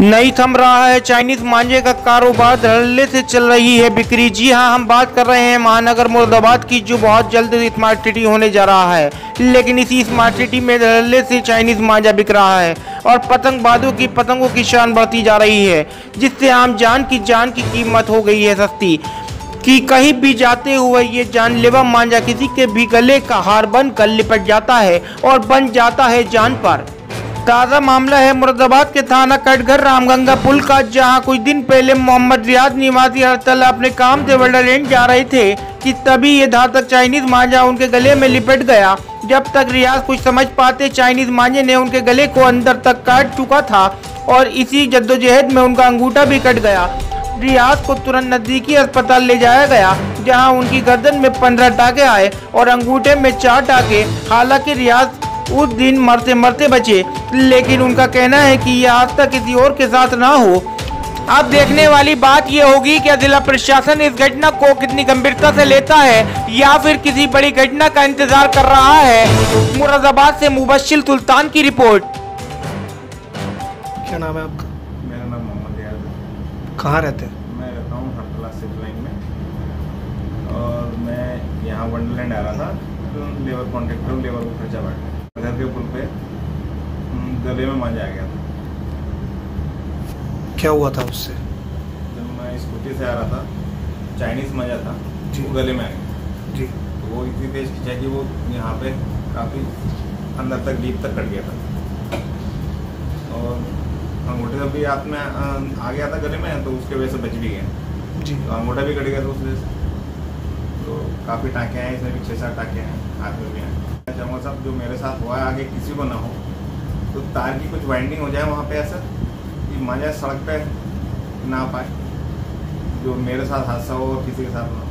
नहीं थम रहा है, चाइनीज़ मांझे का कारोबार धड़ल्ले से चल रही है बिक्री। जी हाँ हम बात कर रहे हैं महानगर मुरादाबाद की, जो बहुत जल्द स्मार्ट सिटी होने जा रहा है। लेकिन इसी स्मार्ट सिटी में धड़ल्ले से चाइनीज़ मांझा बिक रहा है और पतंगबाजों की पतंगों की शान बढ़ती जा रही है, जिससे आम जान की जान की कीमत हो गई है सस्ती। कि कहीं भी जाते हुए ये जानलेवा मांझा किसी के भी गले का हार बन कर लिपट जाता है और बन जाता है जान पर। ताज़ा मामला है मुरादाबाद के थाना कटघर, रामगंगा पुल का, जहाँ कुछ दिन पहले मोहम्मद रियाज निवासी हड़ताल अपने काम से वडरलैंड जा रहे थे कि तभी ये धातक चाइनीज़ मांझा उनके गले में लिपट गया। जब तक रियाज कुछ समझ पाते, चाइनीज़ मांझे ने उनके गले को अंदर तक काट चुका था और इसी जद्दोजहद में उनका अंगूठा भी कट गया। रियाज को तुरंत नजदीकी अस्पताल ले जाया गया, जहाँ उनकी गर्दन में पंद्रह टाके आए और अंगूठे में चार टाके हालाँकि रियाज उस दिन मरते मरते बचे। लेकिन उनका कहना है कि यह आज तक किसी और के साथ ना हो। अब देखने वाली बात यह होगी कि जिला प्रशासन इस घटना को कितनी गंभीरता से लेता है या फिर किसी बड़ी घटना का इंतज़ार कर रहा है। मुरादाबाद से मुबशिल सुल्तान की रिपोर्ट। क्या नाम है आपका? मेरा नाम मोहम्मद रियाज कहाँ रहते हैं? मैं रहता हूँ हरतला लाइन में। और मैं यहाँ वंडरलैंड आ रहा था। तो लेबर कॉन्ट्रेक्टर लेबर को खर्चा बैठ घर के पुल पे गले में मांझा आ गया था। क्या हुआ था उससे? जब मैं स्कूटी से आ रहा था चाइनीज़ मज़ा था जी। वो गले में आ गया। जी। तो वो इतनी तेज खिंचा कि वो यहाँ पे काफ़ी अंदर तक डीप तक कट गया था। और अंगूठे जब भी हाथ में आ, आ गया था गले में तो उसके वजह से बच भी गया। जी। तो अंगूठा भी कट गया था उस वजह से। तो काफ़ी टाँके हैं, इसमें भी छः सात टाँके हैं, हाथ में भी हैं। मैं चाहूँगा साहब जो मेरे साथ हुआ है, आगे किसी को ना हो तो तार की कुछ वाइंडिंग हो जाए वहाँ पे ऐसा, कि मज़ा सड़क पे ना पाए, जो मेरे साथ हादसा हो और किसी के साथ ना हो।